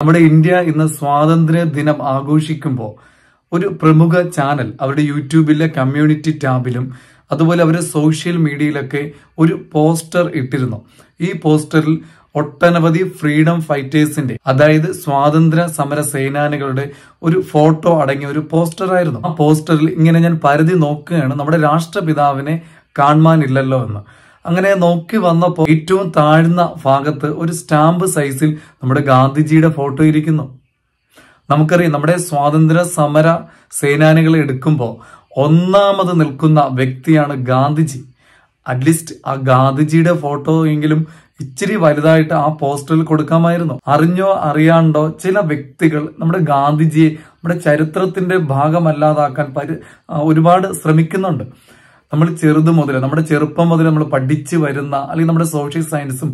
നമ്മുടെ ഇന്ത്യ ഇന്ന് സ്വാതന്ത്ര്യ ദിനം ആഘോഷിക്കുമ്പോൾ ഒരു പ്രമുഖ ചാനൽ അവരുടെ യൂട്യൂബിലെ കമ്മ്യൂണിറ്റി ടാബിലും അതുപോലെ അവരുടെ സോഷ്യൽ മീഡിയയിലൊക്കെ ഒരു പോസ്റ്റർ ഇട്ടിരുന്നു. ഈ പോസ്റ്ററിൽ ഒട്ടനവധി ഫ്രീഡം ഫൈറ്റേഴ്സിന്റെ അതായത് സ്വാതന്ത്ര്യ സമര സേനാനികളുടെ ഒരു ഫോട്ടോ അടങ്ങിയ ഒരു പോസ്റ്റർ ആയിരുന്നു. ആ പോസ്റ്ററിൽ ഇങ്ങനെ ഞാൻ പരിധി നോക്കുകയാണ് നമ്മുടെ രാഷ്ട്രപിതാവിനെ കാണുവാനില്ലല്ലോ എന്ന്. അങ്ങനെ നോക്കി വന്നപ്പോൾ ഏറ്റവും താഴ്ന്ന ഭാഗത്ത് ഒരു സ്റ്റാമ്പ് സൈസിൽ നമ്മുടെ ഗാന്ധിജിയുടെ ഫോട്ടോ ഇരിക്കുന്നു. നമുക്കറിയാം നമ്മുടെ സ്വാതന്ത്ര്യ സമര സേനാനികളെ എടുക്കുമ്പോൾ ഒന്നാമത് നിൽക്കുന്ന വ്യക്തിയാണ് ഗാന്ധിജി. അറ്റ്ലീസ്റ്റ് ആ ഗാന്ധിജിയുടെ ഫോട്ടോ എങ്കിലും ഇച്ചിരി വലുതായിട്ട് ആ പോസ്റ്ററിൽ കൊടുക്കാമായിരുന്നു. അറിഞ്ഞോ അറിയാണ്ടോ ചില വ്യക്തികൾ നമ്മുടെ ഗാന്ധിജിയെ നമ്മുടെ ചരിത്രത്തിന്റെ ഭാഗമല്ലാതാക്കാൻ പരി ഒരുപാട് ശ്രമിക്കുന്നുണ്ട്. നമ്മൾ ചെറുത് മുതൽ നമ്മുടെ ചെറുപ്പം മുതൽ നമ്മൾ പഠിച്ചു വരുന്ന അല്ലെങ്കിൽ നമ്മുടെ സോഷ്യൽ സയൻസും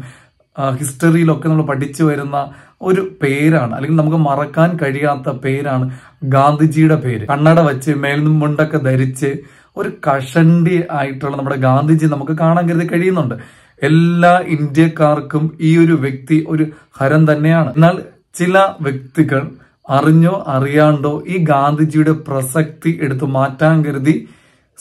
ഹിസ്റ്ററിയിലൊക്കെ നമ്മൾ പഠിച്ചു വരുന്ന ഒരു പേരാണ്. അല്ലെങ്കിൽ നമുക്ക് മറക്കാൻ കഴിയാത്ത പേരാണ് ഗാന്ധിജിയുടെ പേര്. കണ്ണട വെച്ച് മേൽമുണ്ടൊക്കെ ധരിച്ച് ഒരു കഷണ്ടി ആയിട്ടുള്ള നമ്മുടെ ഗാന്ധിജി നമുക്ക് കാണാൻ കരുതി കഴിയുന്നുണ്ട്. എല്ലാ ഇന്ത്യക്കാർക്കും ഈ ഒരു വ്യക്തി ഒരു ഹരം തന്നെയാണ്. എന്നാൽ ചില വ്യക്തികൾ അറിഞ്ഞോ അറിയാണ്ടോ ഈ ഗാന്ധിജിയുടെ പ്രസക്തി എടുത്തു മാറ്റാൻ കരുതി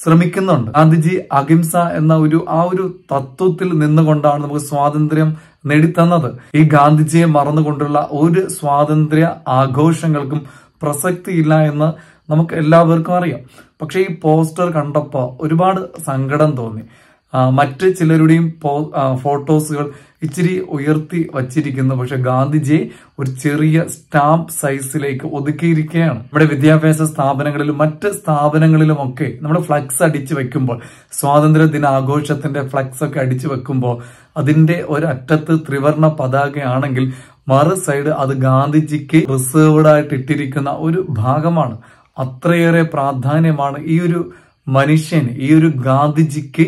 ശ്രമിക്കുന്നുണ്ട്. ഗാന്ധിജി അഹിംസ എന്ന ഒരു ആ ഒരു തത്വത്തിൽ നിന്നുകൊണ്ടാണ് നമുക്ക് സ്വാതന്ത്ര്യം നേടിത്തന്നത്. ഈ ഗാന്ധിജിയെ മറന്നുകൊണ്ടുള്ള ഒരു സ്വാതന്ത്ര്യ ആഘോഷങ്ങൾക്കും പ്രസക്തിയില്ല എന്ന് നമുക്ക് എല്ലാവർക്കും അറിയാം. പക്ഷെ ഈ പോസ്റ്റർ കണ്ടപ്പോൾ ഒരുപാട് സങ്കടം തോന്നി. മറ്റ് ചിലരുടെയും ഫോട്ടോസുകൾ ഇച്ചിരി ഉയർത്തി വച്ചിരിക്കുന്നു. പക്ഷെ ഗാന്ധിജിയെ ഒരു ചെറിയ സ്റ്റാമ്പ് സൈസിലേക്ക് ഒതുക്കിയിരിക്കുകയാണ്. നമ്മുടെ വിദ്യാഭ്യാസ സ്ഥാപനങ്ങളിലും മറ്റ് സ്ഥാപനങ്ങളിലുമൊക്കെ നമ്മൾ ഫ്ലക്സ് അടിച്ചു വെക്കുമ്പോൾ സ്വാതന്ത്ര്യ ദിനാഘോഷത്തിന്റെ ഫ്ലക്സ് ഒക്കെ അടിച്ചു വെക്കുമ്പോൾ അതിന്റെ ഒരറ്റത്ത് ത്രിവർണ പതാകയാണെങ്കിൽ മറു സൈഡ് അത് ഗാന്ധിജിക്ക് റിസർവ്ഡ് ആയിട്ട് ഇട്ടിരിക്കുന്ന ഒരു ഭാഗമാണ്. അത്രയേറെ പ്രാധാന്യമാണ് ഈ ഒരു മനുഷ്യൻ ഈ ഒരു ഗാന്ധിജിക്ക്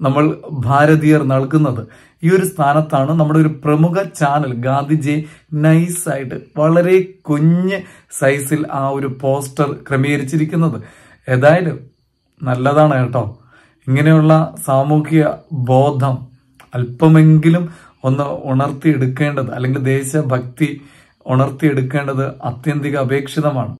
നമ്മൾ ഭാരതീയർ നൽകുന്നത്. ഈ ഒരു സ്ഥാനത്താണ് നമ്മുടെ ഒരു പ്രമുഖ ചാനൽ ഗാന്ധിജിയെ നൈസായിട്ട് വളരെ കുഞ്ഞ് സൈസിൽ ആ ഒരു പോസ്റ്റർ ക്രമീകരിച്ചിരിക്കുന്നത്. ഏതായാലും നല്ലതാണ് കേട്ടോ. ഇങ്ങനെയുള്ള സാമൂഹിക ബോധം അല്പമെങ്കിലും ഒന്ന് ഉണർത്തിയെടുക്കേണ്ടത് അല്ലെങ്കിൽ ദേശഭക്തി ഉണർത്തിയെടുക്കേണ്ടത് അത്യന്തിക അപേക്ഷിതമാണ്.